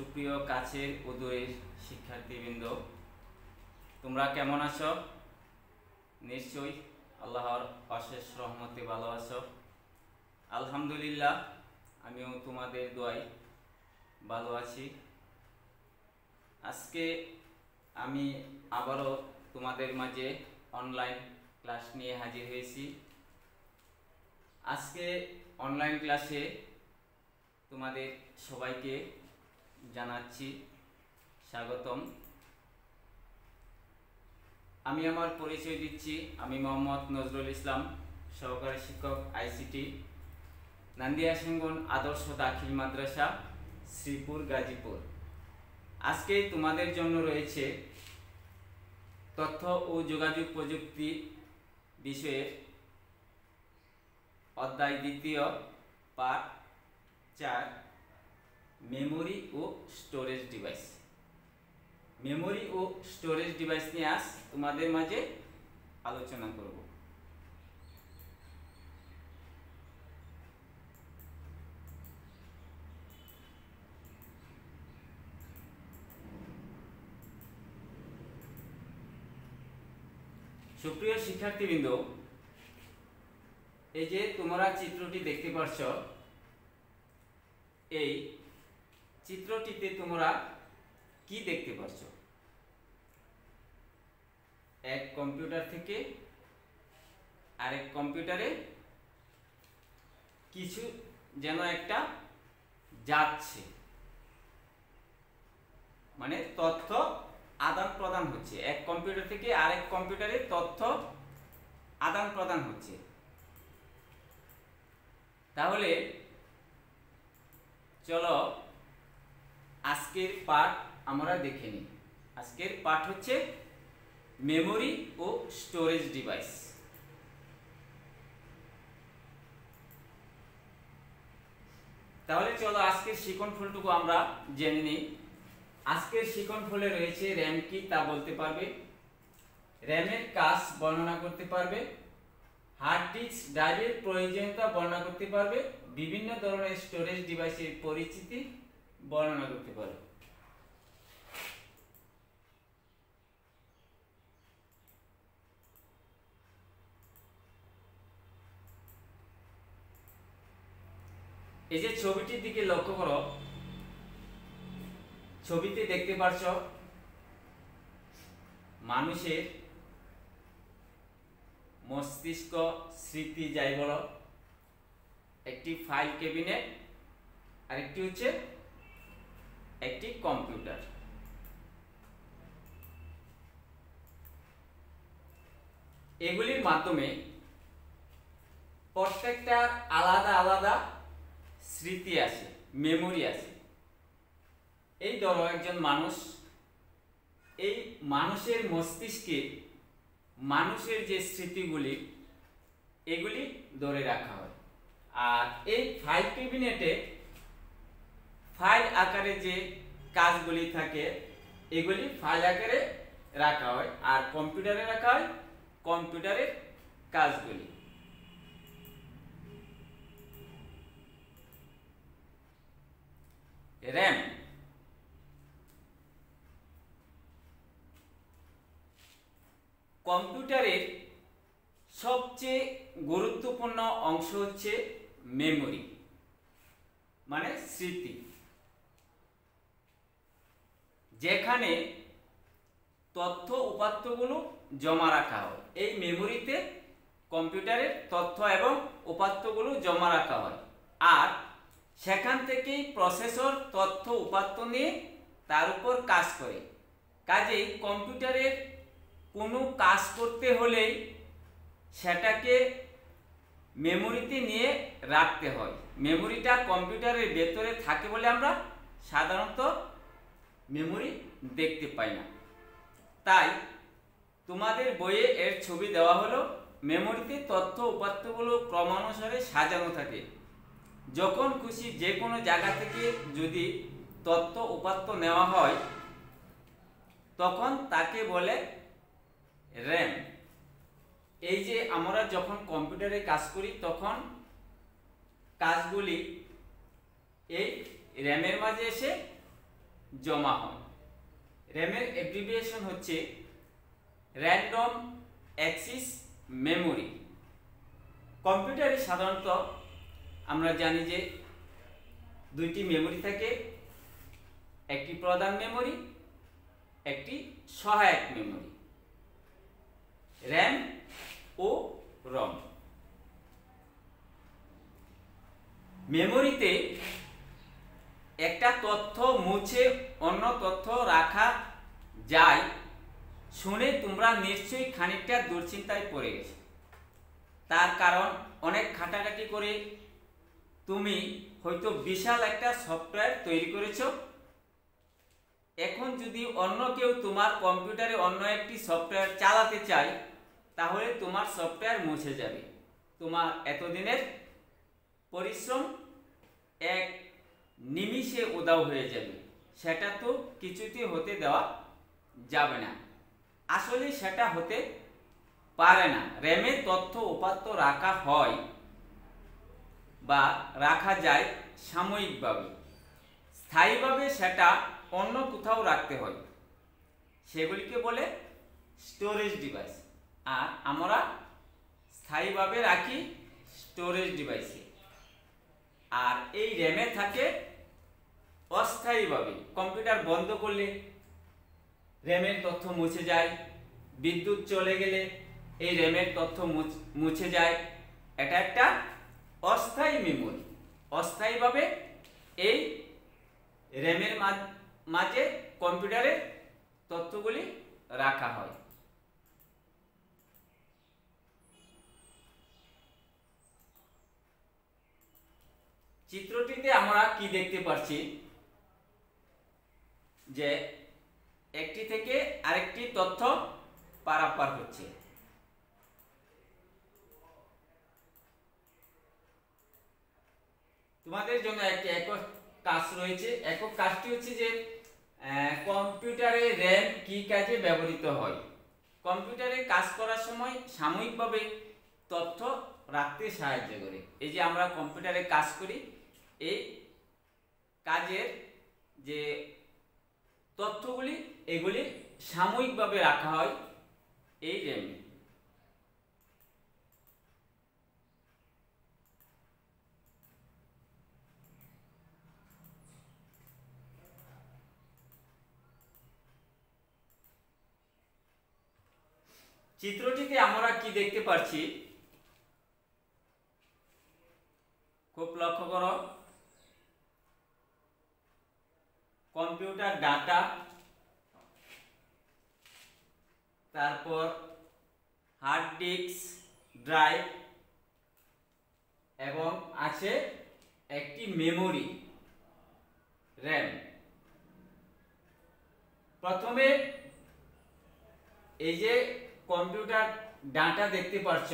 সুপ্রিয় কাছের ও দূরের শিক্ষার্থীবৃন্দ, তোমরা কেমন আছো? নিশ্চয়ই আল্লাহর অশেষ রহমতে ভালো আছো। আলহামদুলিল্লাহ, আমিও তোমাদের দোয়াই ভালো আছি। আজকে আমি আবারও তোমাদের মাঝে অনলাইন ক্লাস নিয়ে হাজির হয়েছি। আজকে অনলাইন ক্লাসে তোমাদের সবাইকে জানাচ্ছি। স্বাগতম। আমি আমার পরিচয় দিচ্ছি আমি মোহাম্মদ নজরুল ইসলাম, সহকারী শিক্ষক আইসিটি, নান্দিয়া সিংগন আদর্শ দাখিল মাদ্রাসা, শ্রীপুর, গাজীপুর। আজকে তোমাদের জন্য রয়েছে তথ্য ও যোগাযোগ প্রযুক্তি বিষয়ের অধ্যায় দ্বিতীয়, পাঠ চার। মেমোরি ও স্টোরেজ ডিভাইস। মেমোরি ও স্টোরেজ ডিভাইস নিয়ে আস তোমাদের মাঝে আলোচনা করব। সুপ্রিয় শিক্ষার্থীবৃন্দ, এই যে তোমরা চিত্রটি দেখতে পাচ্ছ এই চিত্রটিতে তোমরা কি দেখতে পাচ্ছ এক কম্পিউটার থেকে আরেক কম্পিউটারে কিছু যেন একটা যাচ্ছে। মানে তথ্য আদান প্রদান হচ্ছে। এক কম্পিউটার থেকে আরেক কম্পিউটারে তথ্য আদান প্রদান হচ্ছে। তাহলে চলো আজকের পাঠ আমরা দেখে নিই। আজকের পাঠ হচ্ছে মেমোরি ও স্টোরেজ ডিভাইস তাহলে চলো আজকের শিকন ফুলটুকু আমরা জেনে নিই। আজকের শিকন ফুলে রয়েছে র্যাম কি তা বলতে পারবে? র্যামের কাজ বর্ণনা করতে পারবে? হার্ড ডিস্ক ড্রাইভের প্রয়োজনীয়তা বর্ণনা করতে পারবে? বিভিন্ন ধরনের স্টোরেজ ডিভাইসের পরিচিতি বর্ণনা করতে পারবে এই যে ছবিটির দিকে লক্ষ্য করো, ছবিতে দেখতে পাচ্ছ মানুষের মস্তিষ্ক স্মৃতি যাই বলো, একটি ফাইল ক্যাবিনেট আর একটি হচ্ছে একটি কম্পিউটার। এগুলির মাধ্যমে প্রত্যেকটা আলাদা আলাদা স্মৃতি আছে মেমোরি আছে এই ধরো একজন মানুষ, এই মানুষের মস্তিষ্কে মানুষের যে স্মৃতিগুলি, এগুলি ধরে রাখা হয়। আর এই ফাইল ক্যাবিনেটে ফাইল আকারে যে কাজগুলি থাকে, এগুলি ফাইল আকারে রাখা হয়। আর কম্পিউটারে রাখা হয় কম্পিউটারের কাজগুলি। র্যাম কম্পিউটারের সবচেয়ে গুরুত্বপূর্ণ অংশ হচ্ছে মেমোরি মানে স্মৃতি। যেখানে তথ্য উপাত্তগুলো জমা রাখা হয়। এই মেমোরিতে কম্পিউটারের তথ্য এবং উপাত্তগুলো জমা রাখা হয়। আর সেখান থেকেই প্রসেসর তথ্য উপাত্ত নিয়ে তার উপর কাজ করে। কাজেই কম্পিউটারের কোনো কাজ করতে হলেই সেটাকে মেমোরিতে নিয়ে রাখতে হয়। মেমোরিটা কম্পিউটারের ভেতরে থাকে বলে আমরা সাধারণত মেমোরি দেখতে পাই না। তাই তোমাদের বইয়ে এর ছবি দেওয়া হলো, মেমোরিতে তথ্য উপাত্তগুলো ক্রমানুসারে সাজানো থাকে। যখন খুশি যে কোনো জায়গা থেকে যদি তথ্য উপাত্ত নেওয়া হয়, তখন তাকে বলে র্যাম। এই যে আমরা যখন কম্পিউটারে কাজ করি, তখন কাজগুলি এই র্যামের মাঝে এসে জমা হয় র্যামের অ্যাব্রিভিয়েশন হচ্ছে র্যান্ডম অ্যাক্সিস মেমোরি কম্পিউটারে সাধারণত আমরা জানি যে দুইটি মেমোরি থাকে, একটি প্রধান মেমোরি একটি সহায়ক মেমোরি র্যাম ও রম। মেমোরিতে একটা তথ্য মুছে অন্য তথ্য রাখা যায় শুনে তোমরা নিশ্চয়ই খানিকটা দুশ্চিন্তায় পড়ে গেছো। তার কারণ অনেক খাটাখাটি করে তুমি হয়তো বিশাল একটা সফটওয়্যার তৈরি করেছ। এখন যদি অন্য কেউ তোমার কম্পিউটারে অন্য একটি সফটওয়্যার চালাতে চায়, তাহলে তোমার সফটওয়্যার মুছে যাবে। তোমার এতদিনের পরিশ্রম এক নিমিষে উদাও হয়ে যাবে। সেটা তো কিছুতেই হতে দেওয়া যাবে না। আসলে সেটা হতে পারে না। র্যামে তথ্য উপাত্ত রাখা হয় বা রাখা যায় সাময়িকভাবে। স্থায়ীভাবে সেটা অন্য কোথাও রাখতে হয়। সেগুলিকে বলে স্টোরেজ ডিভাইস আর আমরা স্থায়ীভাবে রাখি স্টোরেজ ডিভাইসে আর এই র্যামে থাকে অস্থায়ীভাবে কম্পিউটার বন্ধ করলে র্যামের তথ্য মুছে যায়, বিদ্যুৎ চলে গেলে এই র্যামের তথ্য মুছে যায়। এটা একটা অস্থায়ী মেমোরি অস্থায়ীভাবে এই র্যামের মাঝে কম্পিউটারের তথ্যগুলি রাখা হয়। চিত্রটিতে আমরা কি দেখতে পাচ্ছি যে একটি থেকে আরেকটি তথ্য পারাপার হচ্ছে। তোমাদের জন্য একটি একক কাজ রয়েছে। একক কাজটি হচ্ছে যে কম্পিউটারে র্যাম কি কাজে ব্যবহৃত হয়? কম্পিউটারে কাজ করার সময় সাময়িকভাবে তথ্য রাখতে সাহায্য করে। এই যে আমরা কম্পিউটারে কাজ করি, এই কাজের যে তথ্যগুলি এগুলি সাময়িকভাবে রাখা হয় এই র্যামে চিত্রটিতে আমরা কি দেখতে পাচ্ছি খুব লক্ষ্য করো। কম্পিউটার ডাটা, তারপর হার্ড ডিস্ক, ড্রাইভ, এবং আছে একটি মেমোরি, র্যাম। প্রথমে এই যে কম্পিউটার ডাটা দেখতে পাচ্ছ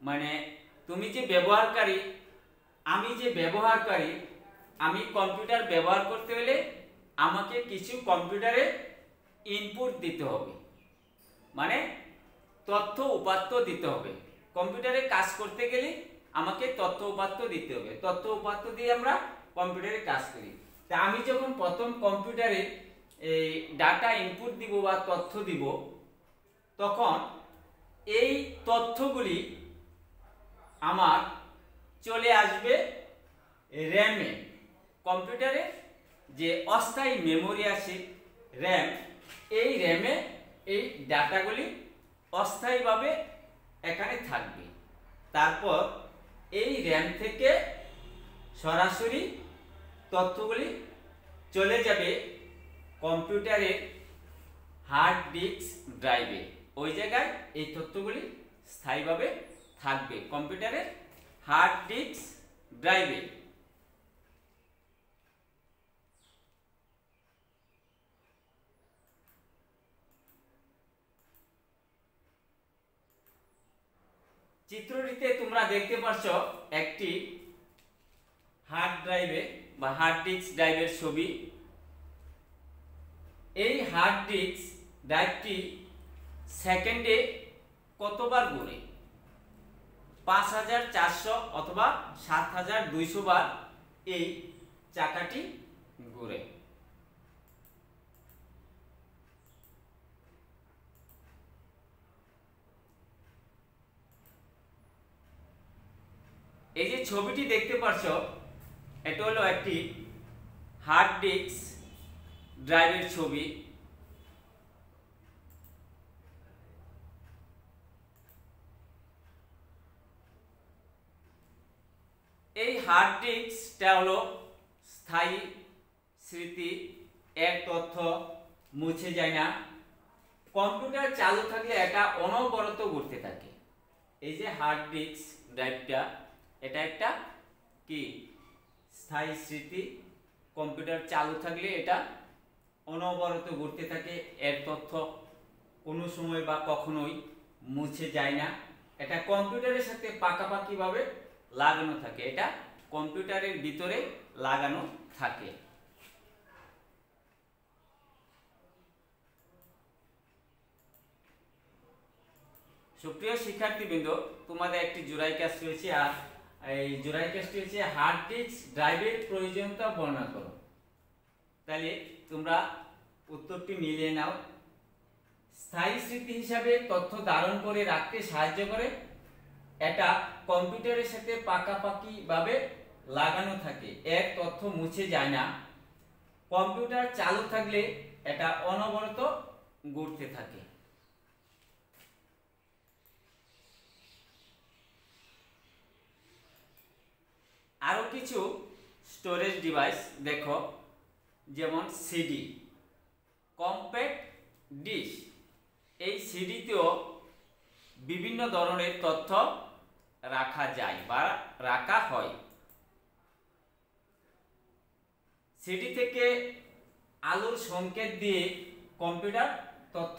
মানে তুমি যে ব্যবহারকারী, আমি যে ব্যবহারকারী আমি কম্পিউটার ব্যবহার করতে হলে আমাকে কিছু কম্পিউটারে ইনপুট দিতে হবে। মানে তথ্য উপাত্ত দিতে হবে। কম্পিউটারে কাজ করতে গেলে আমাকে তথ্য উপাত্ত দিতে হবে। তথ্য উপাত্ত দিয়ে আমরা কম্পিউটারে কাজ করি। তা আমি যখন প্রথম কম্পিউটারে এই ডাটা ইনপুট দিব বা তথ্য দিব, তখন এই তথ্যগুলি আমার চলে আসবে র্যামে কম্পিউটারে যে অস্থায়ী মেমোরি আছে র্যাম এই র্যামে এই ডাটাগুলি অস্থায়ীভাবে এখানে থাকবে। তারপর এই র্যাম থেকে সরাসরি তথ্যগুলি চলে যাবে কম্পিউটারের হার্ড ডিস্ক ড্রাইভে। ওই জায়গায় এই তথ্যগুলি স্থায়ীভাবে থাকবে কম্পিউটারের হার্ড ডিস্ক ড্রাইভে। চিত্রটিতে তোমরা দেখতে পাচ্ছ একটি হার্ড ড্রাইভে বা হার্ড ডিস্ক ড্রাইভের ছবি। এই হার্ড ডিস্ক ড্রাইভটি সেকেন্ডে কতবার ঘুরে? পাঁচ হাজার চারশো অথবা সাত হাজার দুইশো বার এই চাকাটি ঘুরে। এই যে ছবিটি দেখতে পাচ্ছ এটা হলো একটি হার্ড ডিস্ক ড্রাইভের ছবি। এই হার্ড ডিস্কটা হলো স্থায়ী স্মৃতি, এক তথ্য মুছে যায় না। কম্পিউটার চালু থাকলে এটা অনবরত ঘুরতে থাকে। এই যে হার্ড ডিস্ক ড্রাইভটা এটা একটা কি? স্থায়ী স্মৃতি। কম্পিউটার চালু থাকলে এটা অনবরত ঘুরতে থাকে, এর তথ্য কোনো সময় বা কখনোই মুছে যায় না। এটা কম্পিউটারের সাথে পাকাপাকিভাবে লাগানো থাকে, এটা কম্পিউটারের ভিতরে লাগানো থাকে। সুপ্রিয় শিক্ষার্থীবৃন্দ, তোমাদের একটি জোড়াই কাজ রয়েছে, আর এই জোড়াই কাজটি হচ্ছে হার্ড ডিস্ক ড্রাইভের প্রয়োজনীয়তা বর্ণনা করো। তাহলে তোমরা উত্তরটি মিলিয়ে নাও। স্থায়ী স্মৃতি হিসাবে তথ্য ধারণ করে রাখতে সাহায্য করে। এটা কম্পিউটারের সাথে পাকাপাকি ভাবে লাগানো থাকে। এক তথ্য মুছে যায় না। কম্পিউটার চালু থাকলে এটা অনবরত ঘুরতে থাকে আরও কিছু স্টোরেজ ডিভাইস দেখো, যেমন সিডি কম্প্যাক্ট ডিশ এই সিডিতেও বিভিন্ন ধরনের তথ্য রাখা যায় বা রাখা হয়। সিডি থেকে আলোর সংকেত দিয়ে কম্পিউটার তথ্য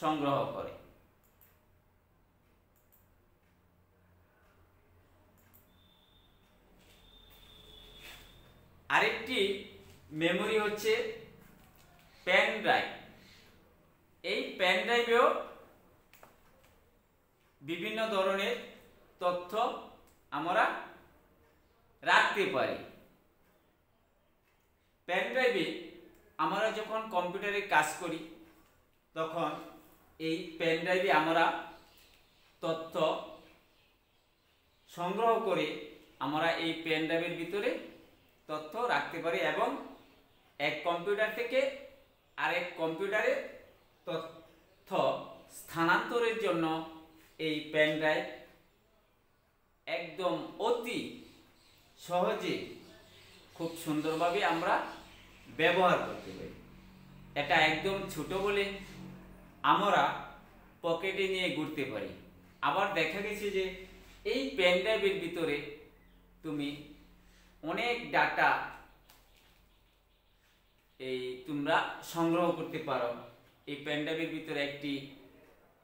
সংগ্রহ করে। আরেকটি মেমোরি হচ্ছে পেন ড্রাইভ এই পেন ড্রাইভেও বিভিন্ন ধরনের তথ্য আমরা রাখতে পারি। পেন ড্রাইভে আমরা যখন কম্পিউটারে কাজ করি, তখন এই পেন ড্রাইভে আমরা তথ্য সংগ্রহ করে আমরা এই পেন ড্রাইভের ভিতরে তথ্য রাখতে পারি এবং এক কম্পিউটার থেকে আরেক কম্পিউটারে তথ্য স্থানান্তরের জন্য এই পেন ড্রাইভ একদম অতি সহজে খুব সুন্দরভাবে আমরা ব্যবহার করতে পারি। এটা একদম ছোট বলে আমরা পকেটে নিয়ে ঘুরতে পারি। আবার দেখা গেছে যে এই পেন ড্রাইভের ভিতরে তুমি অনেক ডাটা এই তোমরা সংগ্রহ করতে পারো। এই প্যান্ডাবের ভিতরে একটি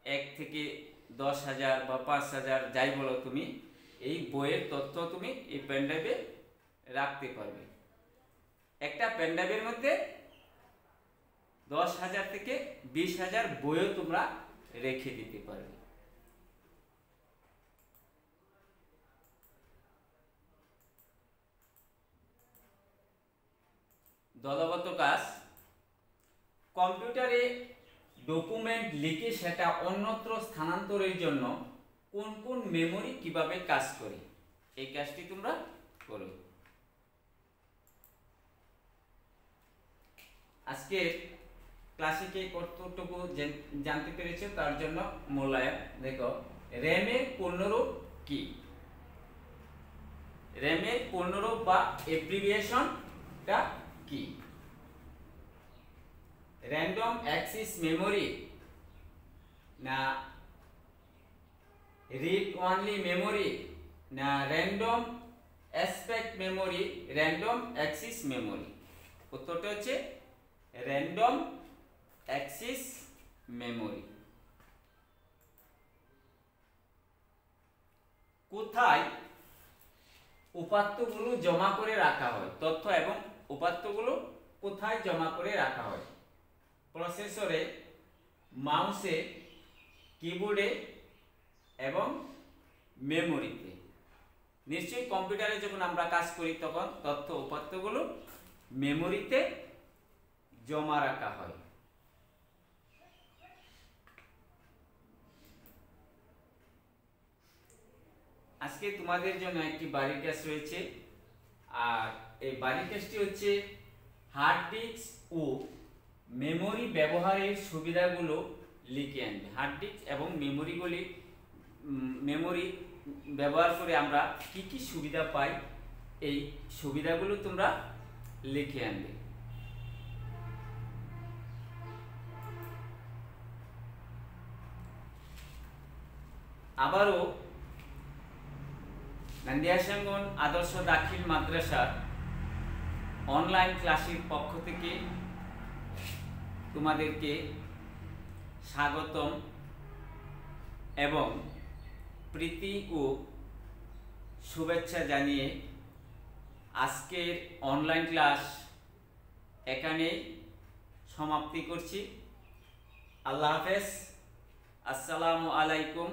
এক থেকে দশ হাজার বা পাঁচ হাজার যাই বলো তুমি, এই বইয়ের তথ্য তুমি এই প্যান্ডাবে রাখতে পারবে। একটা প্যান্ডাবের মধ্যে দশ হাজার থেকে বিশ হাজার বইও তোমরা রেখে দিতে পারবে। দলগত কাজ। কম্পিউটারে ডকুমেন্ট লিখে সেটা অন্যত্র স্থানান্তরের জন্য কোন কোন মেমোরি কীভাবে কাজ করে? এই কাজটি তোমরা করো। আজকে ক্লাসিকে কতটুকু জানতে পেরেছ? তার জন্য মূল্যায়ন দেখো। র্যামের পূর্ণরূপ কি? র্যামের পূর্ণরূপ বা এপ্রিভিয়েশনটা কি? র্যান্ডম অ্যাক্সিস মেমোরি না রিড অনলি মেমোরি না random aspect memory random access memory উত্তরটা হচ্ছে র্যান্ডম অ্যাক্সিস মেমোরি কোথায় উপাত্তগুলো জমা করে রাখা হয়? তথ্য এবং উপাত্তগুলো কোথায় জমা করে রাখা হয়? প্রসেসরে মাউসে কিবোর্ডে এবং মেমোরিতে নিশ্চয়ই কম্পিউটারে যখন আমরা কাজ করি তখন তথ্য উপাত্তগুলো মেমোরিতে জমা রাখা হয়। আজকে তোমাদের জন্য একটি বাড়ির কাজ রয়েছে, আর এই বাড়ির কাজটি হচ্ছে হার্ড ডিস্ক ও মেমোরি ব্যবহারের সুবিধাগুলো লিখে আনবে। হার্ড ডিস্ক এবং মেমোরিগুলি মেমোরি ব্যবহার করে আমরা কি কি সুবিধা পাই, এই সুবিধাগুলো তোমরা লিখে আনবে। আবারও গান্ধিয়াসাঙ্গন আদর্শ দাখিল মাদ্রাসার অনলাইন ক্লাসের পক্ষ থেকে তোমাদেরকে স্বাগতম এবং প্রীতি ও শুভেচ্ছা জানিয়ে আজকের অনলাইন ক্লাস এখানেই সমাপ্তি করছি। আল্লাহ হাফেজ। আসসালামু আলাইকুম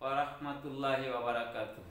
ওরহমতুল্লাহ বাবরাকাতুহ